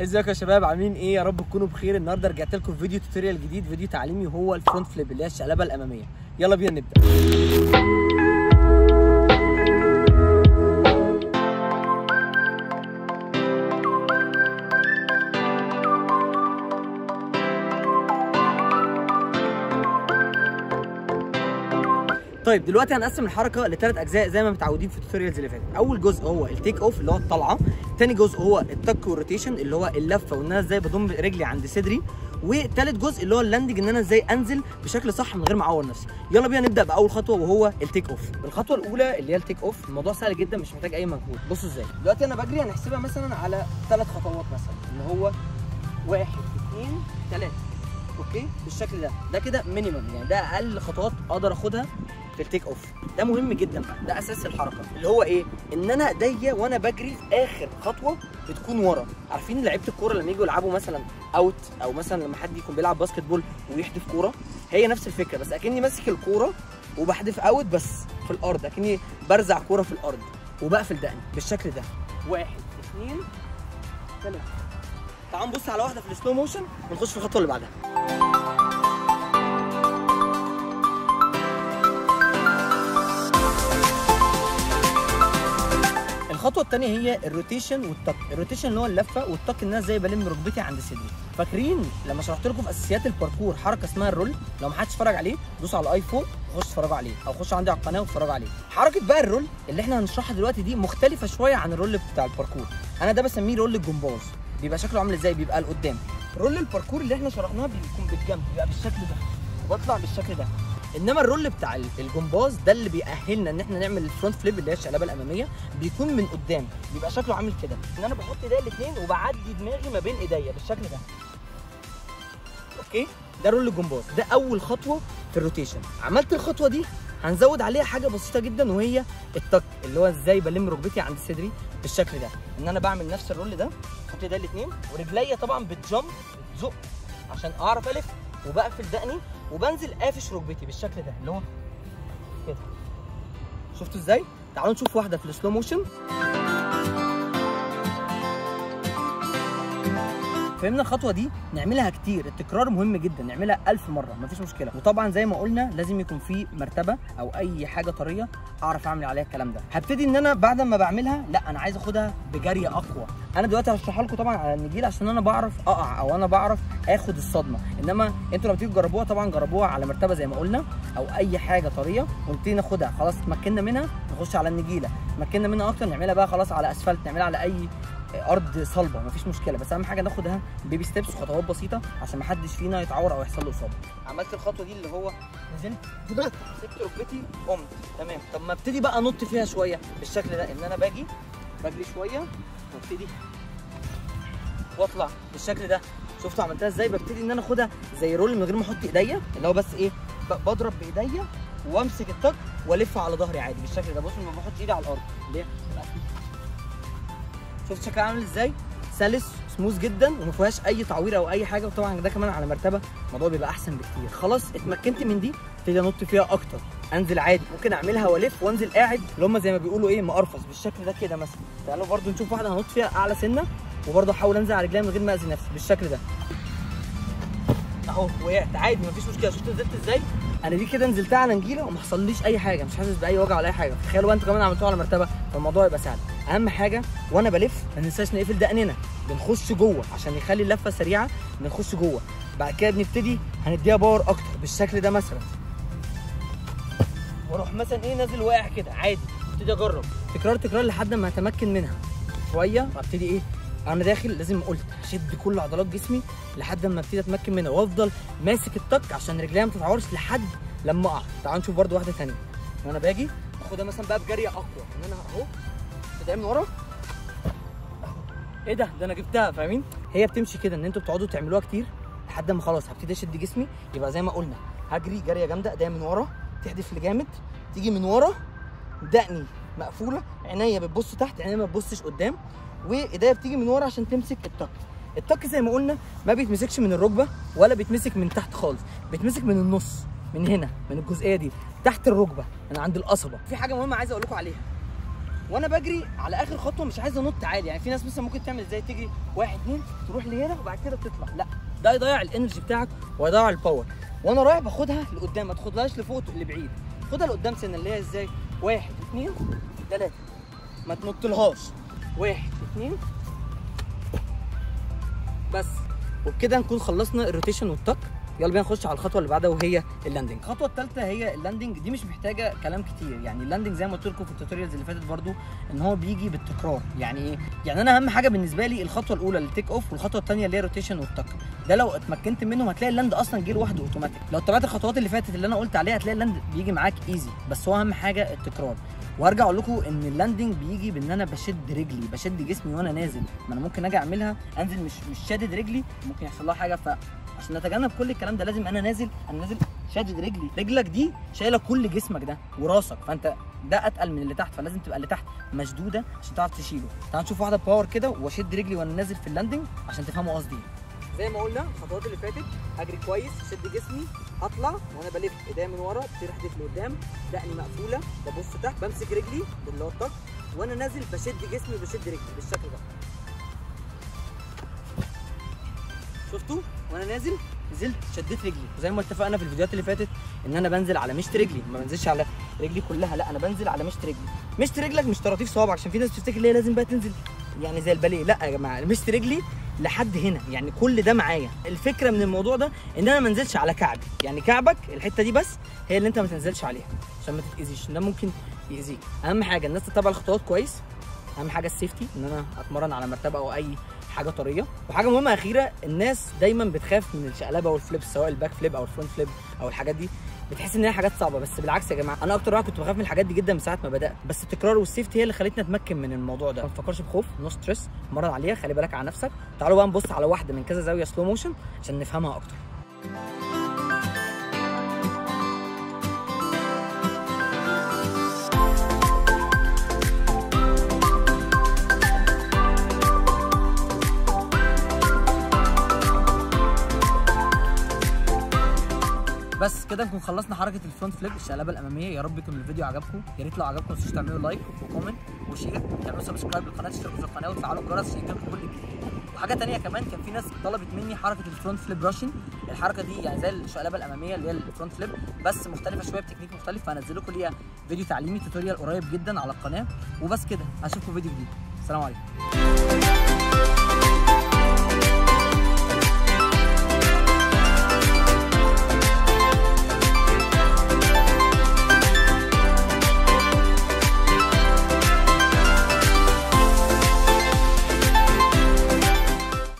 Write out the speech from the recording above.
ازيكم يا شباب؟ عاملين إيه؟ يا رب تكونوا بخير. النهارده رجعت لكم فيديو tutorial جديد فيديو تعليمي وهو ال front flip اللي هي الشقلبة الأمامية. يلا بينا نبدأ. طيب دلوقتي هنقسم الحركة لثلاث أجزاء زي ما متعودين في ال tutorials اللي فاتت. أول جزء هو ال take off اللي هو الطلعة. تاني جزء هو ال tuck وال rotation اللي هو اللفة وإن أنا إزاي بضم رجلي عند صدري. وتالت جزء اللي هو ال landing إن أنا إزاي أنزل بشكل صح من غير ما أعور نفسي. يلا بينا نبدأ بأول خطوة وهو ال take off. الخطوة الأولى اللي هي ال take off. الموضوع سهل جدا مش محتاج أي مجهود. بصوا إزاي. دلوقتي أنا بجري هنحسبها مثلا على ثلاث خطوات مثلا اللي هو واحد اثنين ثلاثة okay؟ بالشكل ده. ده كده minimum يعني ده أقل خطوات أقدر أخدها في ال take off. ده مهم جدا بقى. ده أساس الحركة. اللي هو إيه؟ إن أنا ايديا وأنا بجري آخر خطوة بتكون ورا. عارفين لعيبة الكورة لما يجوا يلعبوا مثلا out أو مثلا لما حد يكون بيلعب basketball ويحدف كورة؟ هي نفس الفكرة بس أكني ماسك الكورة وبحدف out بس في الأرض أكني برزع كورة في الأرض وبقفل دقني بالشكل ده. واحد اثنين ثلاثة تعالوا نبص على واحدة في ال slow motion ونخش في الخطوة اللي بعدها. الخطوة الثانية هي ال rotation وال tuck ال rotation اللي هو اللفة وال tuck ان أنا إزاي بلم ركبتي عند صدري. فاكرين لما شرحت لكم في أساسيات الباركور حركة اسمها ال roll؟ لو ما حدش اتفرج عليه دوس على ال i فوق خش اتفرجوا عليه. أو خش عندي على القناة واتفرجوا عليه. حركة بقى ال roll اللي إحنا هنشرحها دلوقتي دي مختلفة شوية عن ال roll بتاع الباركور. أنا ده بسميه roll الجمباز. بيبقى شكله عامل إزاي؟ بيبقى لقدام. roll الباركور اللي إحنا شرحناه بيكون بالجنب بيبقى بالشكل ده. وبطلع بالشكل ده. انما ال roll بتاع الجمباز ده اللي بيأهلنا ان إحنا نعمل ال front flip اللي هي الشقلبه الأمامية بيكون من قدام بيبقى شكله عامل كده. إن أنا بحط إيديا الاثنين وبعدي دماغي ما بين إيديا بالشكل ده. Okay؟ ده roll الجمباز. ده أول خطوة في ال rotation. عملت الخطوة دي هنزود عليها حاجة بسيطة جدا وهي ال tuck اللي هو إزاي بلم ركبتي عند صدري بالشكل ده. إن أنا بعمل نفس ال roll ده أحط إيديا الاثنين ورجليا طبعا بت jump بتزق عشان أعرف ألف وبقفل دقني وبنزل قافش ركبتي بالشكل ده اللي هو كده. شفتوا إزاي؟ تعالوا نشوف واحدة في السلو موشن فهمنا الخطوة دي نعملها كتير التكرار مهم جدا نعملها ألف مرة مفيش مشكلة. وطبعا زي ما قلنا لازم يكون في مرتبة أو أي حاجة طرية أعرف أعمل عليها الكلام ده. هبتدي إن أنا بعد ما بعملها لا أنا عايز آخدها بجري أقوى. أنا دلوقتي هشرحها لكم طبعا على النجيل عشان أنا بعرف أقع أو أنا بعرف آخد الصدمة. إنما أنتوا لما تيجوا تجربوها طبعا جربوها على مرتبة زي ما قلنا أو أي حاجة طرية ونبتدي ناخدها. خلاص اتمكنا منها نخش على النجيلة. اتمكنا منها أكتر نعملها بقى خلاص على أسفلت نعملها على أي أرض صلبة مفيش مشكلة. بس أهم حاجة ناخدها بيبي ستيبس وخطوات بسيطة عشان ما حدش فينا يتعور أو يحصل له إصابة. عملت الخطوة دي اللي هو نزلت سبت ركبتي قمت. تمام. طب ما أبتدي بقى أنط فيها شوية بالشكل ده إن أنا باجي بجري شوية وأبتدي وأطلع بالشكل ده. شفتوا عملتها إزاي؟ ببتدي إن أنا آخدها زي رول من غير ما أحط إيديا اللي هو بس إيه بضرب بإيديا وأمسك التك وألف على ظهري عادي بالشكل ده. بص ما بحطش إيدي على الأرض. ليه؟ شفت شكلها عامل إزاي؟ سلس سموث جدا وما فيهاش أي تعوير أو أي حاجة. وطبعا ده كمان على مرتبة الموضوع بيبقى أحسن بكتير. خلاص اتمكنت من دي ابتدي أنط فيها أكتر. أنزل عادي. ممكن أعملها وألف وأنزل قاعد اللي هم زي ما بيقولوا إيه مقرفص بالشكل ده كده مثلا. تعالوا برده نشوف واحدة هنط فيها أعلى سنة وبرده أحاول أنزل على رجليا من غير ما أذي نفسي بالشكل ده. اهو وقعت. عادي مفيش مشكلة. شفت نزلت إزاي؟ أنا دي كده نزلتها على نجيلة وما حصليش اي حاجة. مش حاسس بأي وجع ولا أي حاجة. تخيلوا بقى أنتوا كمان عملتوها على مرتبة فالموضوع يبقى سهل. أهم حاجة وأنا بلف ما ننساش نقفل دقننا. بنخش جوه عشان يخلي اللفة سريعة بنخش جوه. بعد كده بنبتدي هنديها باور أكتر بالشكل ده مثلا. وأروح مثلا إيه نازل واقع كده. عادي ابتدي أجرب. تكرار تكرار لحد ما أتمكن منها. شوية وأبتدي إيه؟ أنا داخل لازم قلت اشد كل عضلات جسمي لحد ما ابتدي اتمكن منها وافضل ماسك التك عشان رجليا ما تتعورش لحد لما اقع. تعالوا نشوف برده واحدة ثانية وأنا باجي اخدها مثلا بقى بجري أقوى. إن أنا أهو. بتتعمل من ورا. إيه ده؟ ده أنا جبتها فاهمين؟ هي بتمشي كده إن أنتوا بتقعدوا تعملوها كتير لحد ما خلاص هبتدي أشد جسمي. يبقى زي ما قلنا هجري جرية جامدة ايديا من ورا. تحدف لجامد تيجي من ورا. دقني مقفولة. عينيا بتبص تحت عينيا ما تبصش قدام. وايديا بتيجي من ورا عشان تمسك التك التك زي ما قلنا ما بيتمسكش من الركبة ولا بيتمسك من تحت خالص. بيتمسك من النص من هنا من الجزئية دي تحت الركبة من عند القصبة. في حاجة مهمة عايز أقول لكم عليها. وأنا بجري على آخر خطوة مش عايز أنط عالي يعني في ناس مثلا ممكن تعمل إزاي تجري واحد اتنين تروح لهنا وبعد كده تطلع. لا ده يضيع ال energy بتاعك ويضيع ال power وأنا رايح باخدها لقدام ما تاخدهاش لفوق لبعيد خدها لقدام سنة اللي هي إزاي؟ واحد اتنين تلاتة. ما تنطلهاش. واحد اتنين. بس. وبكده نكون خلصنا ال rotation وال tuck يلا بينا نخش على الخطوة اللي بعدها وهي ال landing الخطوة الثالثه هي ال landing دي مش محتاجة كلام كتير. يعني ال landing زي ما قلت لكم في ال tutorials اللي فاتت برضو إن هو بيجي بالتكرار. يعني إيه؟ يعني أنا أهم حاجة بالنسبة لي الخطوة الأولى ال take off والخطوة الثانية اللي هي rotation وال tuck ده لو اتمكنت منهم هتلاقي ال land أصلا جه لوحده اوتوماتيك لو اتبعت الخطوات اللي فاتت اللي أنا قلت عليها هتلاقي ال land بيجي معاك easy بس هو أهم حاجة التكرار. وهرجع أقول لكم ان ال landing بيجي بان أنا بشد رجلي بشد جسمي وأنا نازل. ما أنا ممكن أجي اعملها انزل مش مش شادد رجلي ممكن يحصل لها حاجة. فعشان نتجنب كل الكلام ده لازم أنا نازل أنا نازل شادد رجلي. رجلك دي شايلة كل جسمك ده وراسك. فانت ده اتقل من اللي تحت. فلازم تبقى اللي تحت مشدودة عشان تعرف تشيله. تعال نشوف واحدة power كده واشد رجلي وأنا نازل في ال landing عشان تفهموا قصدي زي ما قلنا الخطوات اللي فاتت اجري كويس شد جسمي هطلع وأنا بلف إيديا من ورا تصير احدف لقدام دقني مقفولة ببص تحت بمسك رجلي باللي هو ال tuck وأنا نازل بشد جسمي وبشد رجلي بالشكل ده. شفتوا؟ وأنا نازل نزلت شديت رجلي. وزي ما اتفقنا في الفيديوهات اللي فاتت إن أنا بنزل على مشط رجلي. ما بنزلش على رجلي كلها لا أنا بنزل على مشط رجلي. مشط رجلك مش طراطيف صوابعك عشان في ناس بتفتكر إن هي لازم بقى تنزل. يعني زي الباليه. لا يا جماعة مشط رجلي لحد هنا يعني كل ده معايا. الفكرة من الموضوع ده إن أنا ما انزلش على كعبي يعني كعبك الحتة دي بس هي اللي أنت ما تنزلش عليها عشان ما تتأذيش. ده ممكن يأذيك. أهم حاجة الناس تتبع الخطوات كويس. أهم حاجة ال safety إن أنا أتمرن على مرتبة أو أي حاجة طرية. وحاجة مهمة أخيرة الناس دايما بتخاف من الشقلبة وال flip سواء ال back flip أو ال front flip أو الحاجات دي. بتحس إن هي حاجات صعبة بس بالعكس يا جماعة أنا أكتر واحد كنت بخاف من الحاجات دي جدا من ساعة ما بدأت بس التكرار وال safety هي اللي خلتني أتمكن من الموضوع ده. ما تفكرش بخوف no stress اتمرن عليها خلي بالك على نفسك. تعالوا بقى نبص على واحدة من كذا زاوية slow motion عشان نفهمها أكتر. بس كده نكون خلصنا حركة ال front flip الشقلبة الأمامية. يا رب يكون الفيديو عجبكم. يا ريت لو عجبكم ما تنسوش تعملوا like و comment و share تعملوا subscribe للقناة تشتركوا في القناة وتفعلوا الجرس عشان يجيلكم كل جديد. وحاجة تانية كمان كان في ناس طلبت مني حركة ال front flip Russian الحركة دي يعني زي الشقلبة الأمامية اللي هي ال front flip بس مختلفة شوية بتكنيك مختلف. فهنزل لكم ليها فيديو تعليمي tutorial قريب جدا على القناة. وبس كده اشوفكم فيديو جديد. السلام عليكم.